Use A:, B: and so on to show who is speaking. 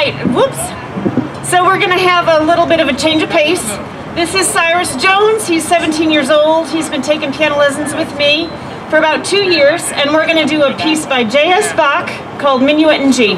A: right, whoops. So we're gonna have a little bit of a change of pace. This is Cyrus Jones. He's 17 years old. He's been taking piano lessons with me for about two years, and we're gonna do a piece by J.S. Bach called Minuet in G.